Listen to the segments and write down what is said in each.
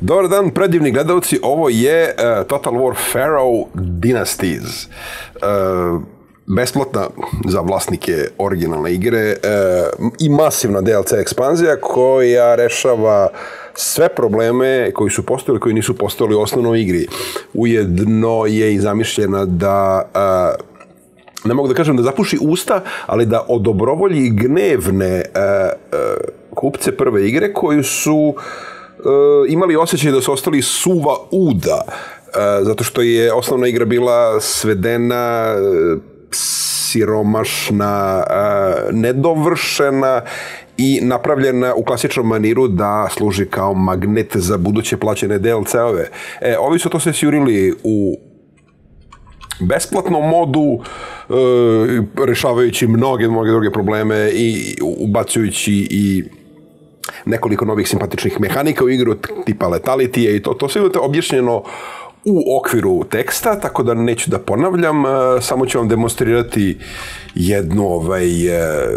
Dobar dan, predivni gledalci, ovo je uh, Total War Pharaoh Dynasties. Uh, besplatna za vlasnike originalne igre uh, i masivna DLC ekspanzija koja rešava sve probleme koji su postojali, koji nisu postojali u osnovnoj igri. Ujedno je i zamišljena da ne mogu da kažem da zapuši usta, ali da odobrovolji gnevne kupce prve igre koji su imali osjećaj da su ostali suva uda, uh, zato što je osnovna igra bila svedena, uh, siromašna, nedovršena i napravljena u klasičnom maniru da služi kao magnet za buduće plaćene DLC-ove. E, ovi su to se sjurili u besplatnom modu, e, rešavajući mnoge, mnoge druge probleme i ubacujući i nekoliko novih simpatičnih mehanika u igru, tipa letalitije i to, to sve imate objašnjeno u okviru teksta, tako da neću da ponavljam, e, samo ću vam demonstrirati jednu ovaj, e,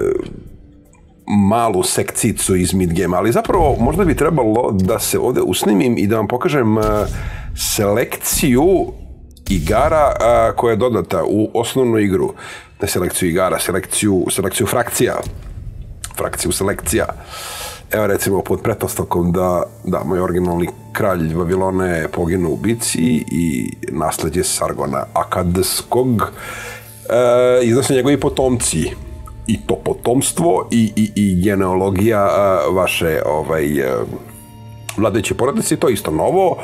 malu sekcicu iz midgame, ali zapravo možda bi trebalo da se ovde usnimim i da vam pokažem e, selekciju igara koja je dodata u osnovnu igru. Ne selekciju igara, selekciju, selekciju frakcija. Frakciju selekcija. Evo recimo pod pretpostavkom da, da moj originalni kralj Vavilone poginu u bici i nasledđe Sargona Akadskog. E, iznose njegovi potomci. I to potomstvo i, i, i genealogija a, vaše ovaj, a, vladajuće porodice. To je isto novo.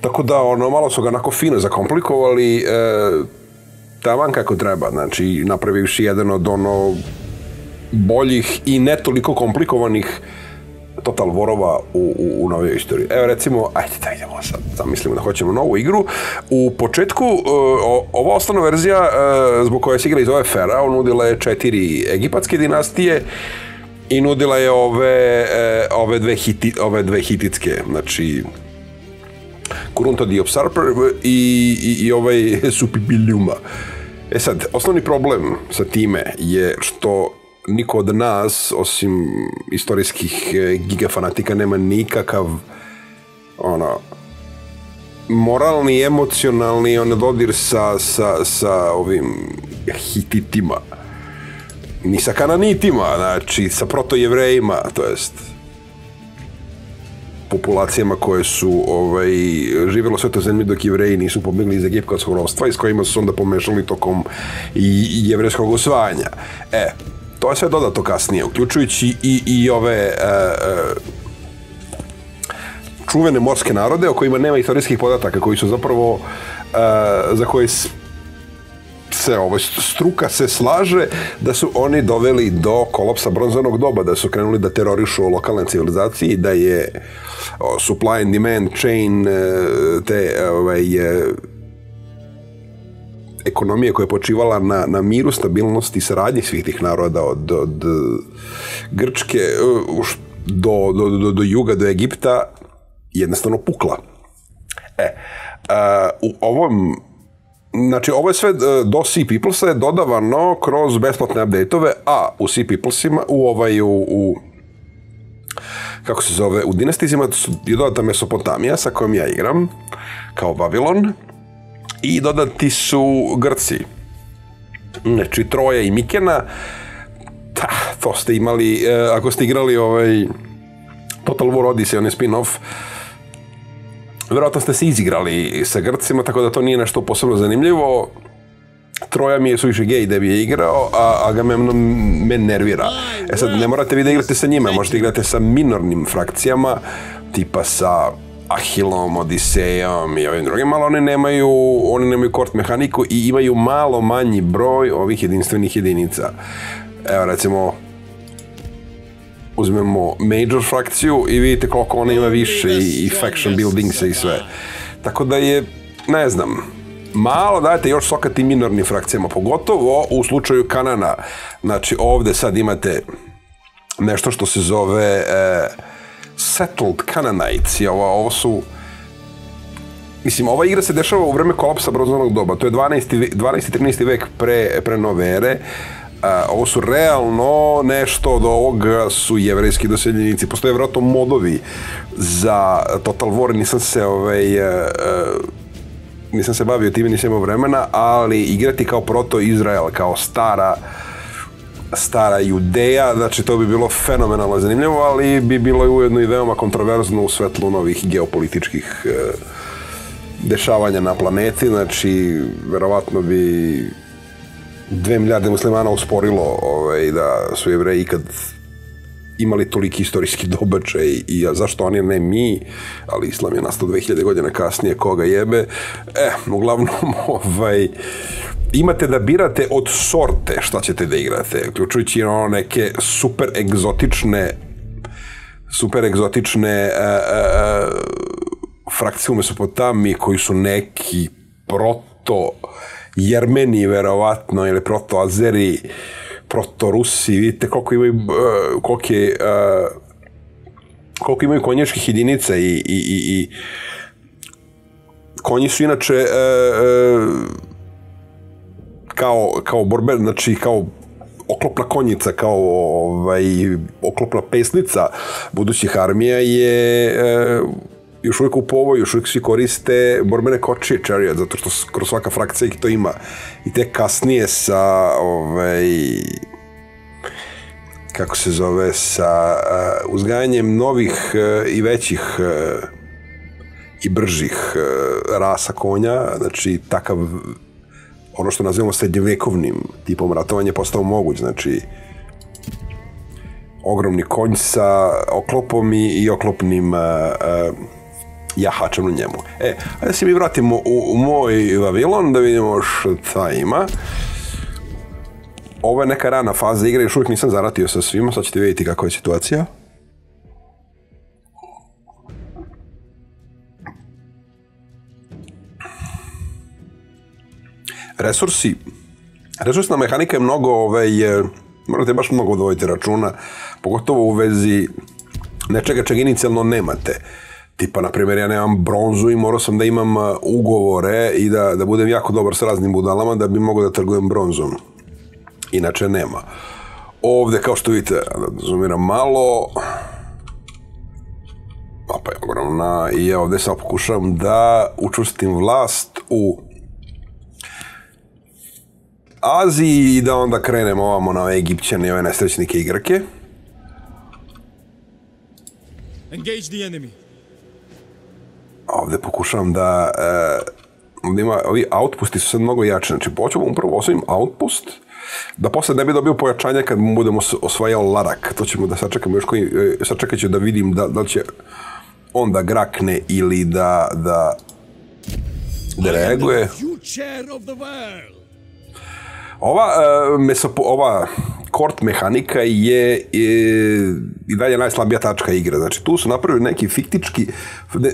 Tako da, ono, malo su ga onako fino zakomplikovali, e, taman kako treba, znači, napravivši jedan od ono boljih i ne toliko komplikovanih Total Warova u, u, u novoj istoriji. Evo recimo, ajde da idemo sad, zamislimo da hoćemo novu igru. U početku, uh, ova osnovna verzija uh, zbog koje se igra iz ove Pharaoh nudila je četiri egipatske dinastije i nudila je ove, uh, ove, dve, hiti, ove dve hititske, znači Kurunta the Usurper i, i, i ovaj Supibiliuma. E sad, osnovni problem sa time je što niko od nas, osim istorijskih e, gigafanatika, nema nikakav ono, moralni, emocionalni on dodir sa, sa, sa ovim hititima. Ni sa kananitima, znači sa protojevrejima, to jest populacijama koje su ovaj, živjelo sve to zemlje dok jevreji nisu pobjegli iz egipatskog rovstva i s kojima su onda pomešali tokom jevreskog osvajanja. E, to je sve dodato kasnije, uključujući i, i ove e, e, čuvene morske narode o kojima nema istorijskih podataka, koji su zapravo e, za koje se ovo, struka se slaže da su oni doveli do kolapsa bronzanog doba, da su krenuli da terorišu lokalne civilizacije i da je supply and demand chain te ovaj, ekonomije koja je počivala na, na miru, stabilnosti i saradnji svih tih naroda od, od Grčke do, do, do, do juga, do Egipta jednostavno pukla. E, a, u ovom Znači, ovo je sve do Sea Peoplesa je dodavano kroz besplatne update-ove, a u Sea Peoplesima, u ovaj, u, u kako se zove, u Dynastizima je dodata Mesopotamija sa kojom ja igram, kao Vavilon, i dodati su Grci. Znači, Troja i Mikena, ta, to ste imali, eh, ako ste igrali ovaj Total War Odyssey, on je spin-off, verovatno ste se izigrali sa Grcima, tako da to nije nešto posebno zanimljivo. Troja mi je suviše gej da bi je igrao, a Agamemnon me nervira. E sad, ne morate vi da igrate sa njima, možete igrati sa minornim frakcijama, tipa sa Ahilom, Odisejom i ovim drugim, ali oni nemaju, oni nemaju kort mehaniku i imaju malo manji broj ovih jedinstvenih jedinica. Evo recimo, uzmemo major frakciju i vidite koliko ona ima više i, i faction buildingsa i sve. Tako da je, ne znam, malo dajte još sokati minornim frakcijama, pogotovo u slučaju Kanana. Znači ovde sad imate nešto što se zove e, Settled Canaanites i ovo, ovo su Mislim, ova igra se dešava u vreme kolapsa bronzanog doba. To je 12. 12. 13. vek pre, pre nove ere. A, ovo su realno nešto od ovoga su jevrejski doseljenici. Postoje vjerojatno modovi za Total War, nisam se ovaj, uh, nisam se bavio time, nisam imao vremena, ali igrati kao proto Izrael, kao stara stara Judeja, znači to bi bilo fenomenalno zanimljivo, ali bi bilo i ujedno i veoma kontroverzno u svetlu novih geopolitičkih e, dešavanja na planeti, znači verovatno bi dve milijarde muslimana usporilo ovaj, da su jevreji ikad imali toliki istorijski dobačaj i a zašto oni ne mi, ali islam je nastao 2000 godina kasnije, koga jebe. E, uglavnom, ovaj, imate da birate od sorte šta ćete da igrate, uključujući ono neke super egzotične super egzotične uh, uh, frakcije u Mesopotamiji koji su neki proto Jermeni verovatno ili proto Azeri proto Rusi. Vidite koliko imaju uh, koliko je koliko imaju konjačkih jedinica i, i, i, i konji su inače kao, kao borbe, znači kao oklopna konjica, kao ovaj, oklopna pesnica budućih armija je e, još uvijek u povoju, još uvijek svi koriste borbene kočije chariot, zato što kroz svaka frakcija ih to ima. I te kasnije sa ovaj, kako se zove, sa uh, uzgajanjem novih uh, i većih uh, i bržih rasa konja, znači takav ono što nazivamo srednjevekovnim tipom ratovanja postao moguć, znači ogromni konj sa oklopom i, oklopnim uh, jahačem na njemu. E, ajde se mi vratimo u, moj Vavilon da vidimo šta ima. Ovo je neka rana faza igre, još uvijek nisam zaratio sa svima, sad ćete vidjeti kako je situacija. Resursi, resursna mehanika je mnogo, ovaj, morate baš mnogo odvojiti računa, pogotovo u vezi nečega čega inicijalno nemate. Tipa, na primjer, ja nemam bronzu i morao sam da imam ugovore i da, da budem jako dobar s raznim budalama da bi mogao da trgujem bronzom. Inače nema. Ovde, kao što vidite, da zoomiram malo, mapa je ogromna i ja ovde sad pokušavam da učustim vlast u Aziji i da onda krenemo ovamo na ove Egipćane i ove nesrećnike i Grke. Engage the enemy. Ovde pokušavam da... E, ima, ovi outposti su sad mnogo jači. Znači, počemo upravo osvojim outpost, da posle ne bi dobio pojačanje kad mu budemo osvajao Larak. To ćemo da sačekamo još koji... E, sačekat ću da vidim da, da će on da grakne ili da, da, da reaguje. Ova, uh, mesopo, ova kort mehanika je, je i dalje najslabija tačka igre. Znači, tu su napravili neki fiktički,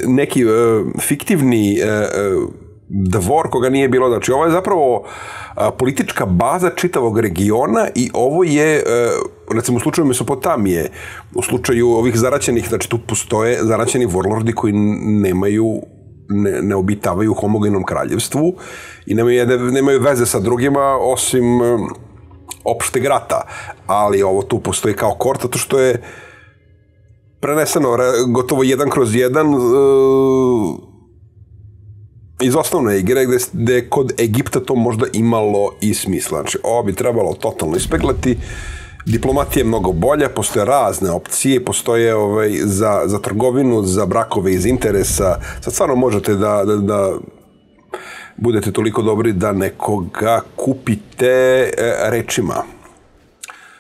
neki uh, fiktivni uh, dvor koga nije bilo. Znači, ovo je zapravo uh, politička baza čitavog regiona i ovo je, uh, recimo u slučaju Mesopotamije, u slučaju ovih zaraćenih, znači tu postoje zaraćeni warlordi koji nemaju ne, ne obitavaju u homogenom kraljevstvu i nemaju, nemaju veze sa drugima osim opšteg rata. Ali ovo tu postoji kao kort, zato što je preneseno gotovo jedan kroz jedan uh, iz osnovne igre gde, gde kod Egipta to možda imalo i smisla. Znači, ovo bi trebalo totalno ispeglati. Diplomatija je mnogo bolja, postoje razne opcije, postoje ovaj, za, za trgovinu, za brakove iz interesa. Sad stvarno možete da, da, da budete toliko dobri da nekoga kupite e, rečima.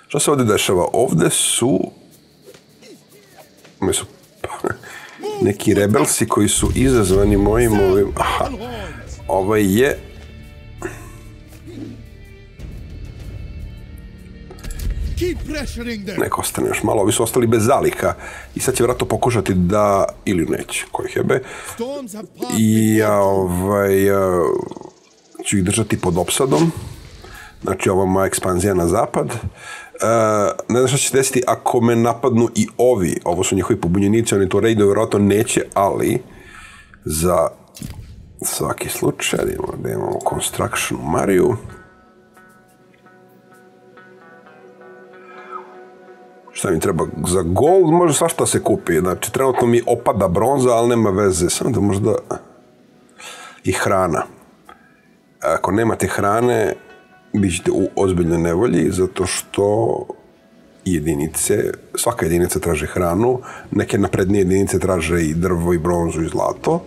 Šta se ovde dešava? Ovde su su neki rebelsi koji su izazvani mojim ovim... Aha, ovaj je Neko ostane još malo, ovi su ostali bez zalika i sad će vratno pokušati da, ili neće, koji hebe. I ja, ovaj, ću ih držati pod opsadom. Znači, ova moja ekspanzija na zapad. Uh, ne znam šta će se desiti ako me napadnu i ovi. Ovo su njihovi pobunjenici, oni to rejdu vjerojatno neće, ali za svaki slučaj, da imamo, da imamo Construction Mariju. Šta mi treba? Za gold može svašta se kupi. Znači, trenutno mi opada bronza, ali nema veze. Samo da možda... I hrana. Ako nemate hrane, bit ćete u ozbiljnoj nevolji, zato što jedinice, svaka jedinica traži hranu, neke naprednije jedinice traže i drvo i bronzu i zlato,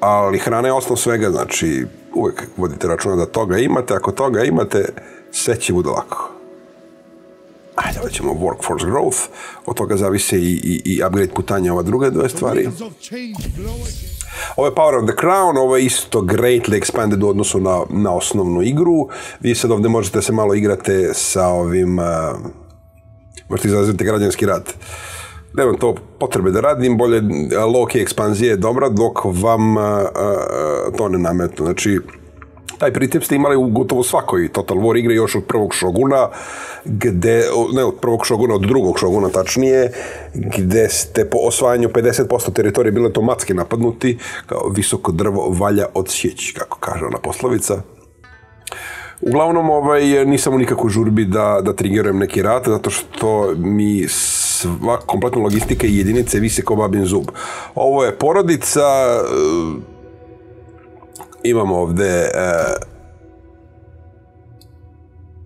ali hrana je osnov svega, znači uvek vodite računa da toga imate, ako toga imate, sve će bude lako. Ajde, da ćemo workforce growth, od toga zavise i, i, i upgrade putanja ova druge dve stvari. Ovo je Power of the Crown, ovo je isto greatly expanded u odnosu na, na osnovnu igru. Vi sad ovde možete se malo igrate sa ovim... Uh, možete izraziti građanski rat. Nemam to potrebe da radim, bolje low ekspanzije je dobra, dok vam uh, uh, to ne nametnu. Znači, taj princip ste imali u gotovo svakoj Total War igri još od prvog šoguna, gde, ne od prvog šoguna, od drugog šoguna tačnije, gde ste po osvajanju 50% teritorije bile automatski napadnuti, kao visoko drvo valja odsjeći, kako kaže ona poslovica. Uglavnom, ovaj, nisam u nikakvoj žurbi da, da triggerujem neki rat, zato što mi sva kompletna logistika i jedinice vise kao babin zub. Ovo je porodica, imam ovde e,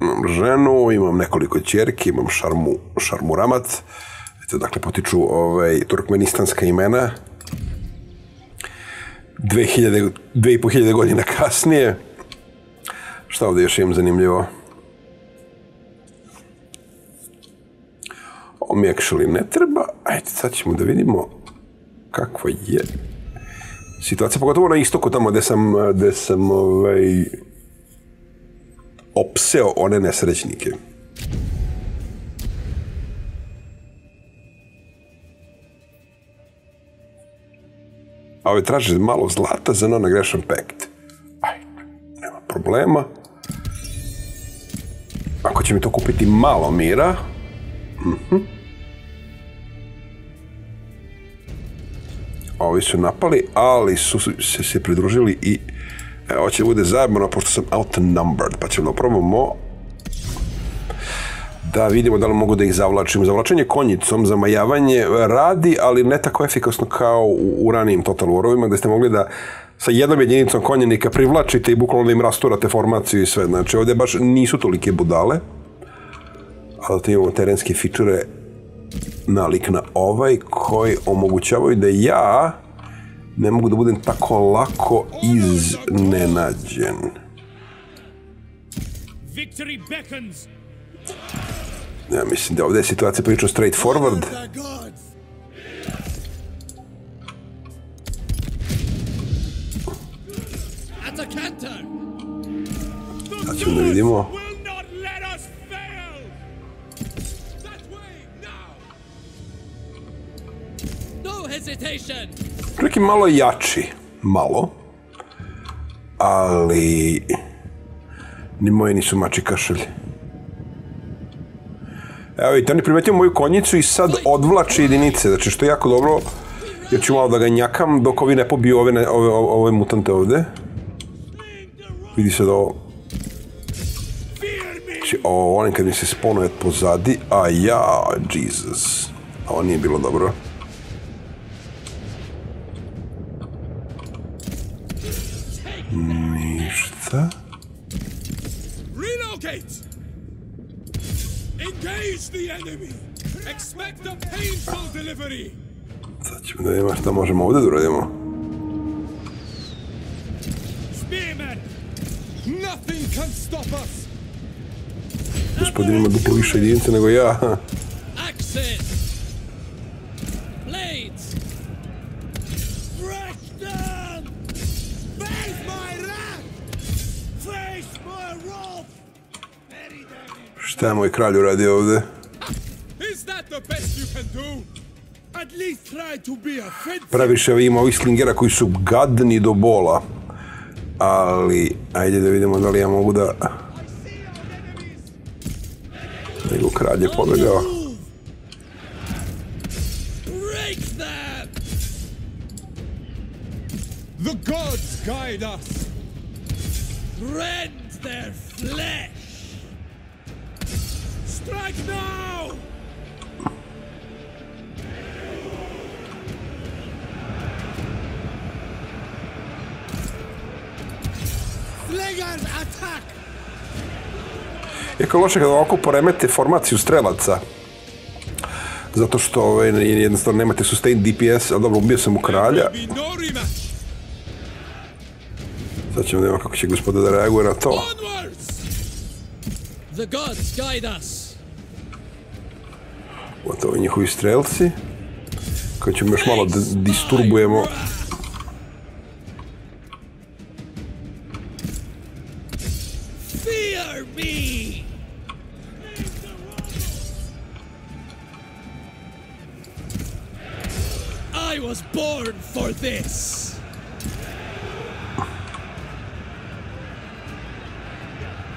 imam ženu, imam nekoliko ćerki, imam šarmu, šarmu ramat. Eto, dakle, potiču ovaj, turkmenistanska imena. 2000, 2500 godina kasnije. Šta ovde još imam zanimljivo? Ovo mi actually ne treba. Ajde, sad ćemo da vidimo kakva je situacija, pogotovo na istoku tamo gde sam, gde sam ovaj, opseo one nesrećnike. A ove traže malo zlata za non-aggression pact. Ajde, nema problema. Ako će mi to kupiti malo mira, mhm. Uh ovi su napali, ali su se, se pridružili i e, hoće bude zajedno, pošto sam outnumbered, pa ćemo probamo da vidimo da li mogu da ih zavlačim. Zavlačenje konjicom, zamajavanje radi, ali ne tako efikasno kao u, u ranijim Total Warovima, gde ste mogli da sa jednom jedinicom konjenika privlačite i bukvalno da im rasturate formaciju i sve. Znači, ovdje baš nisu tolike budale, ali da imamo terenske fičure nalik na ovaj koji omogućavaju da ja ne mogu da budem tako lako iznenađen. Ja mislim da ovdje je situacija prilično straightforward. Sad ćemo da vidimo. Čovjek je malo jači, malo, ali ni moji nisu mači kašalj. Evo vidite, on je primetio moju konjicu i sad odvlači jedinice, znači što je jako dobro, jer ću malo da ga njakam dok ovi ne pobiju ove, ove, ove, mutante ovde. Vidi se da ovo... Znači, ovo, volim kad mi se sponuje pozadi, a ja, Jesus. Ovo nije bilo dobro. Sad ćemo da vidimo šta možemo ovdje da uradimo. Can! Gospodin ima duplo više jedinice nego ja. Šta je moj kralj uradio ovde? Praviše vi ima ovih slingera koji su gadni do bola. Ali, ajde da vidimo da li ja mogu da... Nego kralj je pobegao. The gods guide us. Rend their flesh. Je loše kada ovako poremete formaciju strelaca. Zato što ovaj, jednostavno nemate sustain DPS, ali dobro, ubio sam u kralja. Sad ćemo vidimo kako će gospoda da reaguje na to. Gotovo njihovi strelci. Koji ćemo još malo da disturbujemo. For this!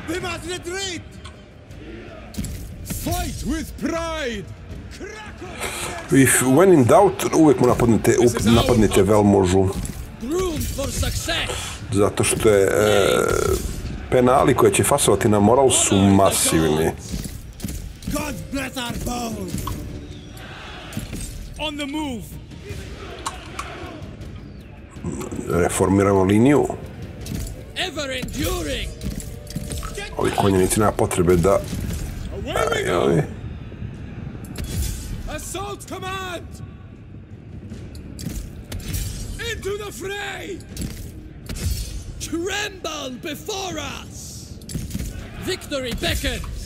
We must retreat! Fight with pride! If when in doubt, uvijek mu napadnite, up, napadnite Velmožu. Zato što je e, penali koje će fasovati na moral su masivni. God bless our bones! On the move! Reformiramo liniju. Ever enduring! Ovi konjenici nema potrebe da... Away we go! Jeli, Assault command! Into the fray! Tremble before us! Victory beckons!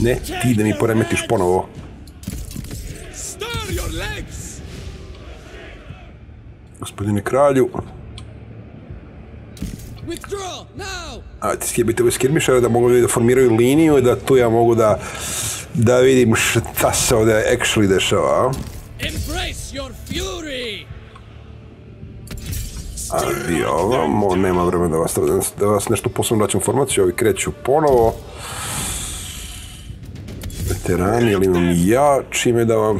ne, ti da mi poremetiš ponovo. Gospodine kralju, Withdraw now! a ti skibite skirmišare da mogu da formiraju liniju i da tu ja mogu da da vidim šta se ovdje actually dešava. a? Ali ovamo, nema vremena da vas, da vas nešto posebno daću informaciju, ovi kreću ponovo. Veterani, ali imam ja, čime da vam...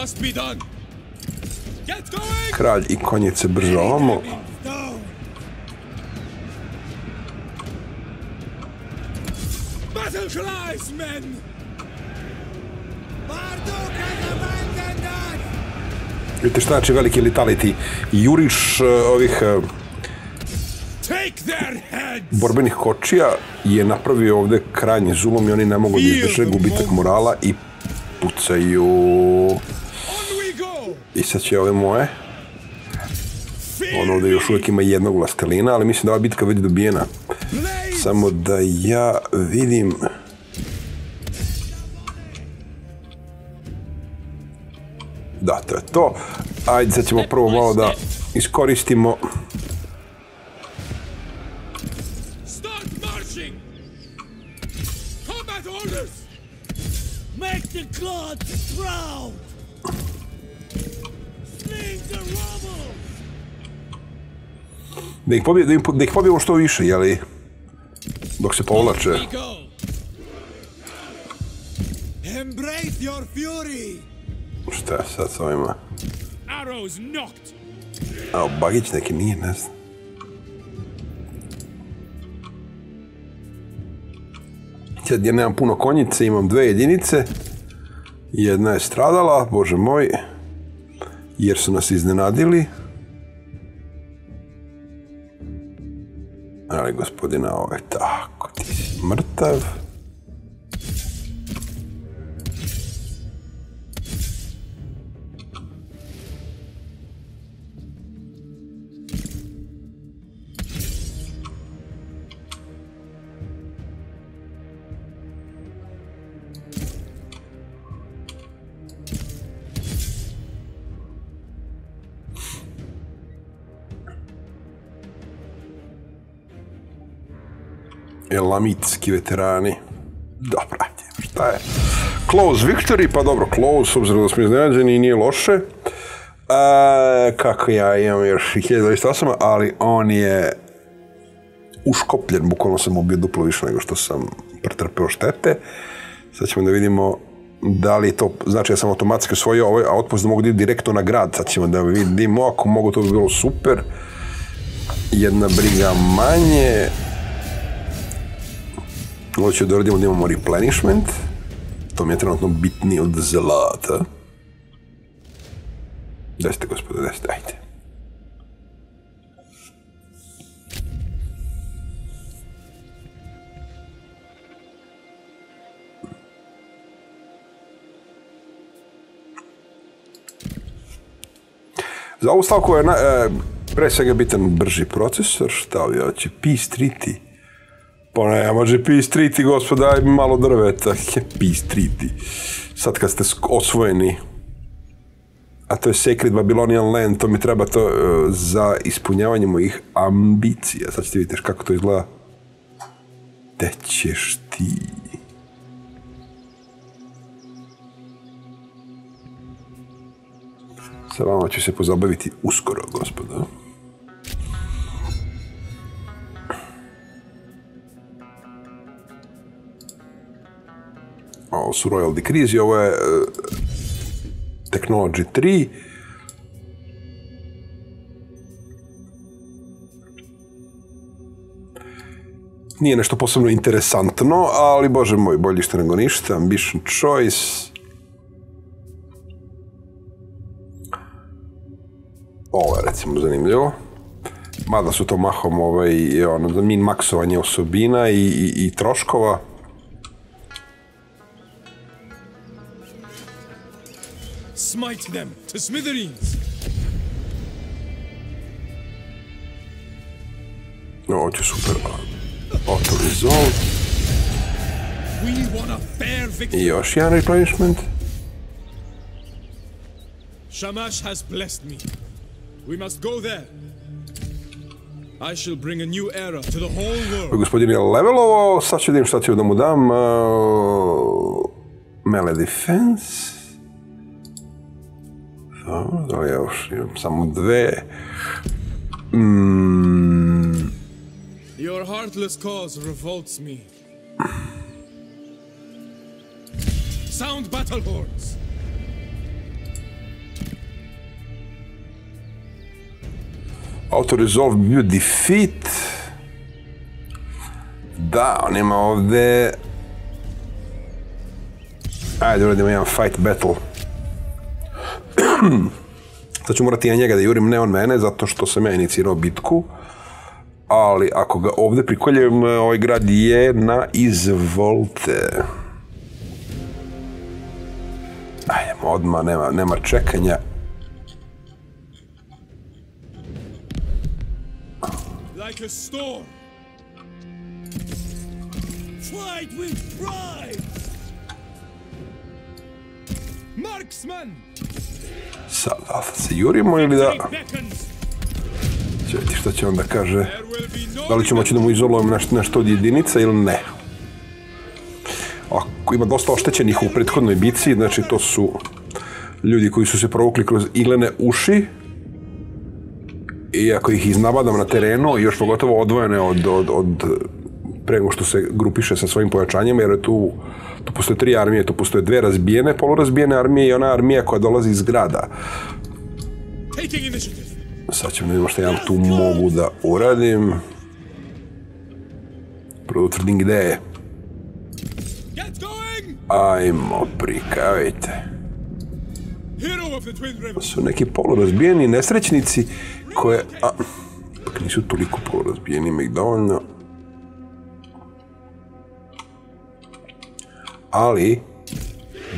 must be done! Get going! Kralj i konjice brzo ovamo. Battle cries, men! Vidite šta znači veliki letality. Juriš uh, ovih heads! borbenih kočija je napravio ovdje krajnji zulom i oni ne mogu da izdrže gubitak morala i pucaju. I sad će ove moje. Fear On ovdje još uvijek ima jednog vlastelina, ali mislim da ova bitka već dobijena. Samo da ja vidim... Da, to je to. Ajde, sad ćemo prvo malo da iskoristimo... Make the gods proud! Da ih, pobije, da, im, da ih pobijemo što više, jeli? Dok se povlače. Šta sad s ovima? A, bagić neki nije, ne znam. Sad ja nemam puno konjice, imam dve jedinice. Jedna je stradala, bože moj. Jer su nas iznenadili. Gospodina, ovo je tako, ti si mrtav. Elamitski veterani. Dobro, ajde, šta je? Close victory, pa dobro, close, obzirom da smo iznenađeni, nije loše. E, kako ja imam još i 1028, ali on je uškopljen, bukvalno sam ubio duplo više nego što sam pretrpeo štete. Sad ćemo da vidimo da li to, znači ja sam automatski osvojio ovaj outpost da mogu da direktno na grad, sad ćemo da vidimo, ako mogu to bi bilo super. Jedna briga manje, Ovo ću da uradimo da imamo replenishment. To mi je trenutno bitnije od zlata. Desite, gospode, desite, ajde. Za ovu stavku je na, e, pre svega bitan brži procesor, šta ovdje hoće, P-Streeti. Pa ne, može P-Streeti, gospod, daj mi malo drveta. P-Streeti. Sad kad ste osvojeni, a to je Sacred Babylonian Land, to mi treba to e, za ispunjavanje mojih ambicija. Sad ćete vidjeti kako to izgleda. Te ćeš ti. Sa vama ću se pozabaviti uskoro, gospodo. Ovo su Royal Decrees i ovo je e, Technology 3. Nije nešto posebno interesantno, ali bože moj, bolje što nego ništa. Ambition Choice. Ovo je recimo zanimljivo. Mada su to mahom ovaj, ono, min maksovanje osobina i, i troškova. Smite them to smithereens. Ovo će super. Auto resolve. We want a fair victory. I još jedan replenishment. Shamash has blessed me. We must go there. I shall bring a new era to the whole world. Gospodin je levelovao, sad ću vidim šta ću da mu dam. Uh, melee defense. Li ja još imam samo dve. Mm, Your heartless cause revolts me. Sound battle horns. auto resolve bi bio defeat. Da, on ima ovde... Ajde, uradimo jedan fight battle. Sad ću morati ja njega da jurim, ne on mene, zato što sam ja inicirao bitku. Ali ako ga ovde prikoljem, ovaj grad je na izvolte. Ajdemo odmah, nema, nema čekanja. Like a storm. Fight with pride! Marksman! Sad, da se jurimo ili da... Će šta će onda kaže. Da li ćemo moći da mu izolujemo nešto od jedinica ili ne. Ako ima dosta oštećenih u prethodnoj bici, znači to su ljudi koji su se provukli kroz iglene uši i ako ih iznabadam na terenu, još pogotovo odvojene od, od, od pre nego što se grupiše sa svojim pojačanjima, jer je tu, tu postoje tri armije, tu postoje dve razbijene, polurazbijene armije i ona armija koja dolazi iz grada. Sad ćemo vidimo šta ja tu mogu da uradim. Prvo utvrdim gde je. Ajmo, Twin Rivers. Su neki polurazbijeni nesrećnici koje... A, ipak nisu toliko polurazbijeni, ima ih dovoljno. Ali,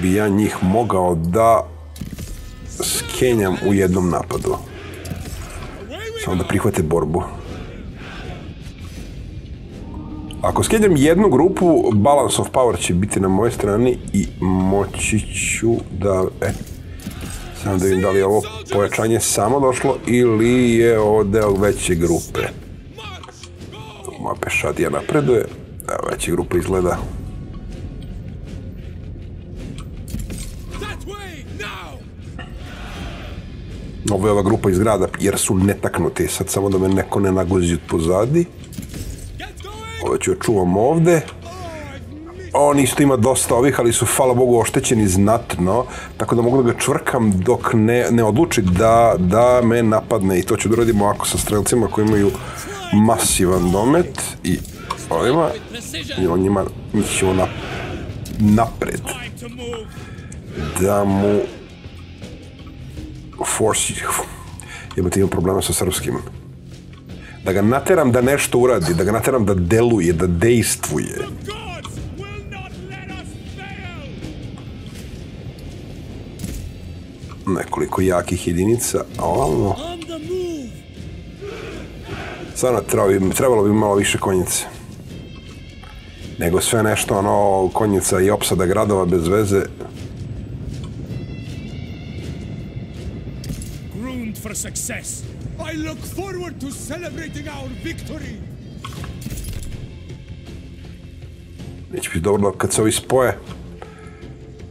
bi ja njih mogao da skenjam u jednom napadu. Samo da prihvate borbu. Ako skenjam jednu grupu, balance of power će biti na mojoj strani i moći ću da... E, samo da vidim da li je ovo pojačanje samo došlo ili je ovo deo veće grupe. Moja pešadija napreduje, a veća grupa izgleda Ovo je ova grupa iz grada, jer su netaknuti. Sad samo da me neko ne nagozi od pozadi. Ovo ću čuvam ovde. On isto ima dosta ovih, ali su, hvala Bogu, oštećeni znatno, tako da mogu da ga čvrkam dok ne, ne odluči da, da me napadne. I to ću da radimo ovako sa strelcima koji imaju masivan domet i ovima. I on njima, njih ćemo na, napred da mu force jebate imam problema sa srpskim. Da ga nateram da nešto uradi da ga nateram da deluje da dejstvuje. Nekoliko jakih jedinica a ovamo stvarno trebalo bi malo više konjice. Nego sve nešto ono konjica i opsada gradova bez veze success. I look forward to celebrating our victory! neće biti dobro kad se ovi spoje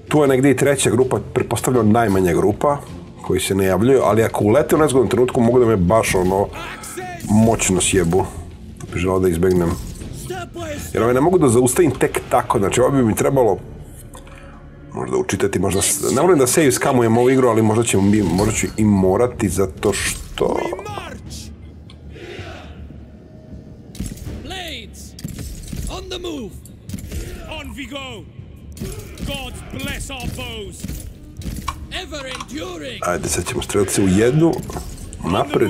tu je negdje i treća grupa pretpostavljam najmanja grupa koji se ne javljaju ali ako ulete u nezgodnom trenutku mogu da me baš ono moćno sjebu želao da izbegnem jer ove ne mogu da zaustavim tek tako znači ovo bi mi trebalo možda učitati možda ne volim da save skamujem ovu igru ali možda ćemo mi možda ću i morati zato što We march! Blades! On the move! On we go! Gods bless our bows! Ever enduring! ajde sad ćemo strelci u jednu On napred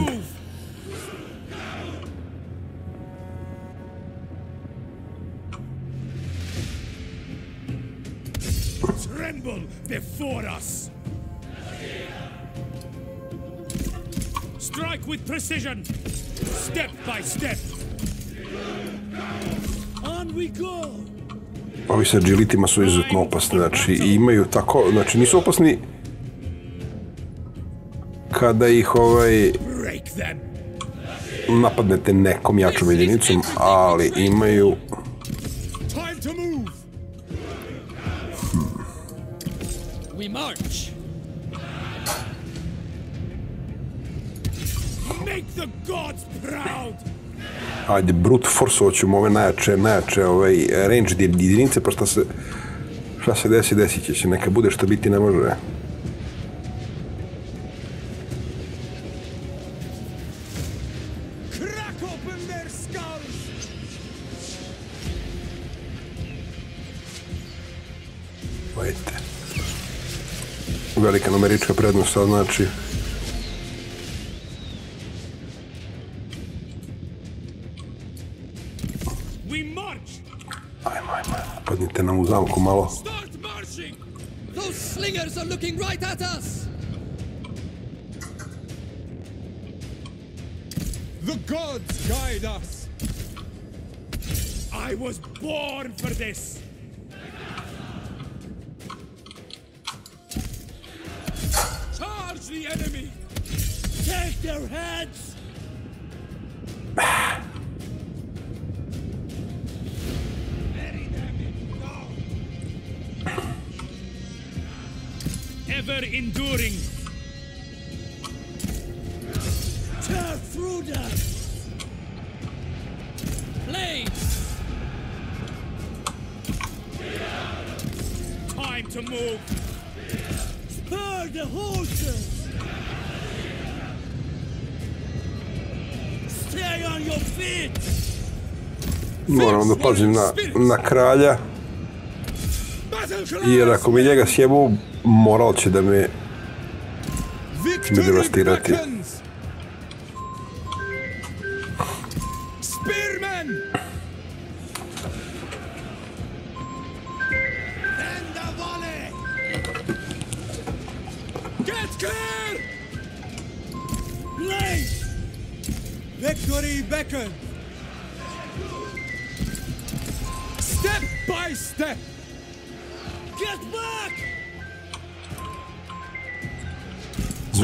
Tremble before us! Strike with precision! Step by step! On we go! ovi sa agilitima su izuzetno opasni znači i imaju tako znači nisu opasni kada ih ovaj napadnete nekom jačom jedinicom ali imaju ajde brute force ćemo ove najjače najjače ovaj range jedinice pa šta se šta se desi desit će neka bude što biti ne može. Velika numerička prednost, sad znači... Ajmo, ajmo. Padnite nam u zamku malo. Start marching! Those slingers are looking right at us! The gods guide us! I was born for this! Charge the enemy! Take their heads! Enduring! Tear through them! Blades! Time to move! Spur the horses! Stay on your feet! Moram da pazim na, na kralja, Battle cry! Jer ako mi njega sjebu, moral će da me... Victory devastirati.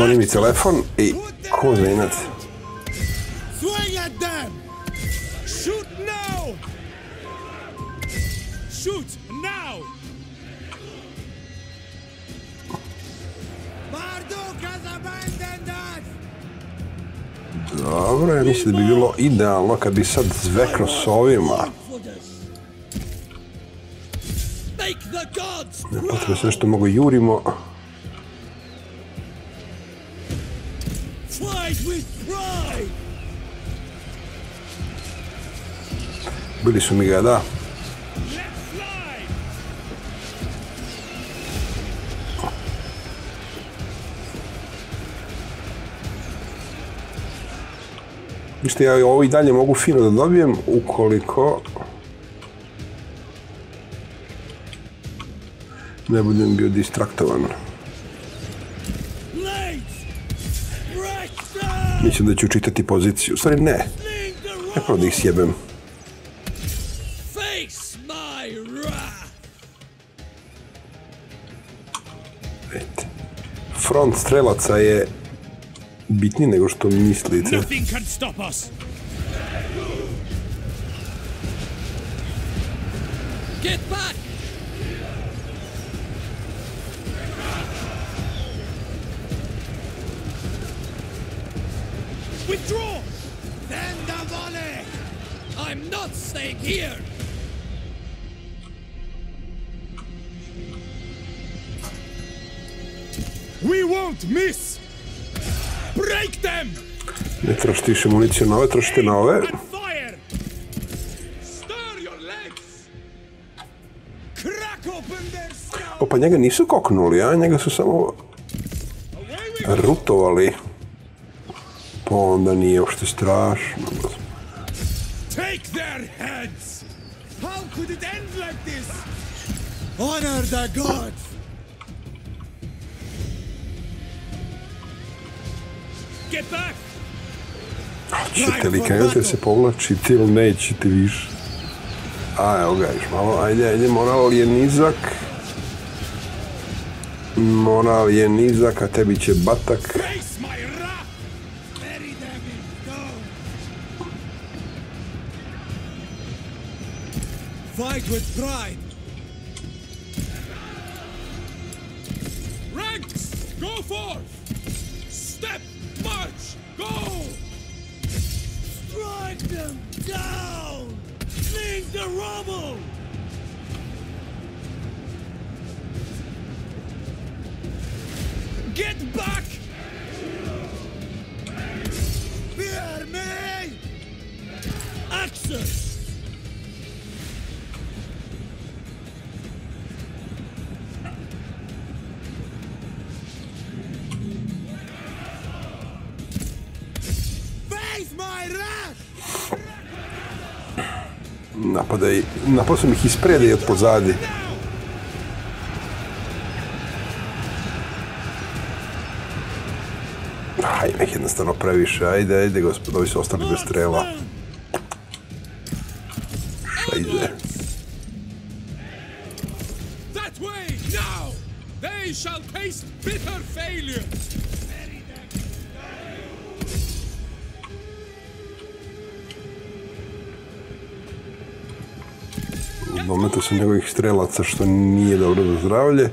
Zvoni mi telefon i ko us! Dobro, ja mislim da bi bilo idealno kad bi sad zvekno s ovima. Gods Potrebno se nešto mogu jurimo. flies with pride. Bili su mi ga, da. Mislim ja ovo i dalje mogu fino da dobijem, ukoliko... Ne budem bio distraktovan. Mislim da ću čitati poziciju. U stvari ne. Sling the Ne pravo da ih sjebem. Front strelaca je bitniji nego što mislite. Get back! Not staying here! We won't miss! Break them! Ne trošite više municije na ove, trošite na ove. And fire! Stir your legs! Crack open their skull! Opa, njega nisu koknuli, a njega su samo rutovali. Pa onda nije uopšte strašno. Honor the gods! Get back! Ćete li krenuti da se povlačite ili nećete više? A, evo ga, još malo. Ajde, ajde, moral je nizak. Moral je nizak, a tebi će batak. Fight with pride! Forth! Step! March! Go! Strike them down! Sling the rubble! Get back! Fear me! Axis! Sam ih ispreda i od pozadi. Aj, ima ih jednostavno previše. Ajde, ajde, gospod, ovi su ostali bez strela. U momentu sam njegovih strelaca, što nije dobro za zdravlje.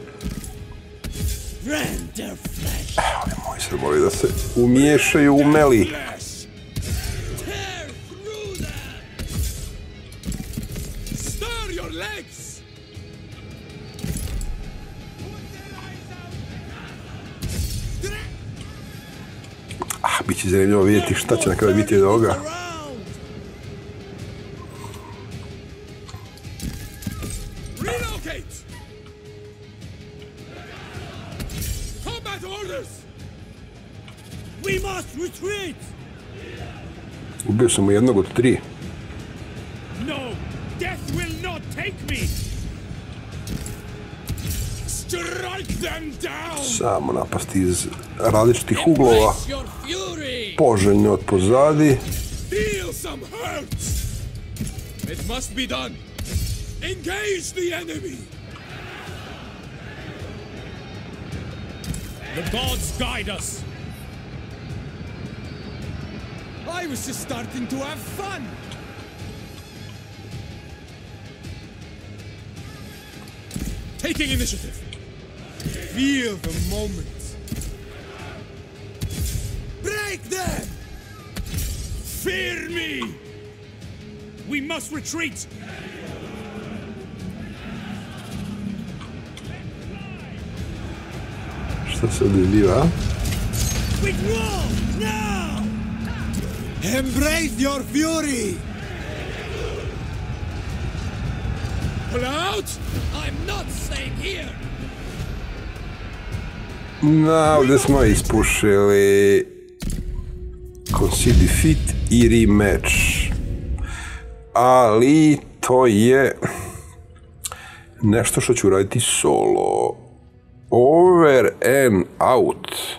Oni moji se moraju da se umiješaju u meli. Ah, bit će zanimljivo vidjeti šta će na kraju biti od ovoga. Sam jednog od tri. No! Death will not take me! Strike them down! Samo napasti iz različitih uglova. Poželjno od pozadi. Feel some hurt! It must be done! Engage the enemy! The gods guide us! I was just starting to have fun! Taking initiative! Feel the moment! Break them! Fear me! We must retreat! Šta se ovdje zbiva? Withdraw! Now! Embrace your fury! Pull out! I'm not staying here! Na, ovdje smo ispušili. Concede defeat i rematch. Ali to je nešto što ću raditi solo. Over and out.